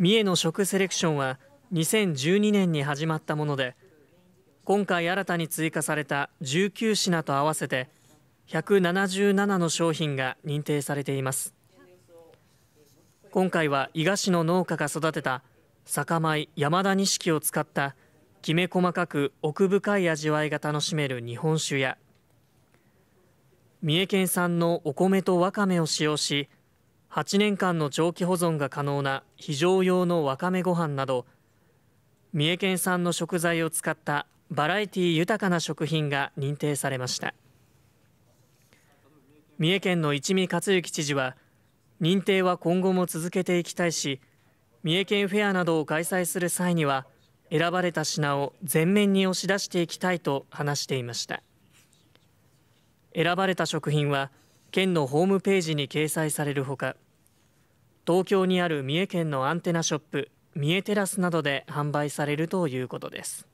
三重の食セレクションは2012年に始まったもので今回新たに追加された19品と合わせて177の商品が認定されています。今回は伊賀市の農家が育てた酒米山田錦を使ったきめ細かく奥深い味わいが楽しめる日本酒や三重県産のお米とわかめを使用し8年間の長期保存が可能な非常用のわかめご飯など三重県産の食材を使ったバラエティ豊かな食品が認定されました。三重県の一見克行知事は認定は今後も続けていきたいし三重県フェアなどを開催する際には選ばれた品を前面に押し出していきたいと話していました。選ばれた食品は県のホームページに掲載されるほか東京にある三重県のアンテナショップ三重テラスなどで販売されるということです。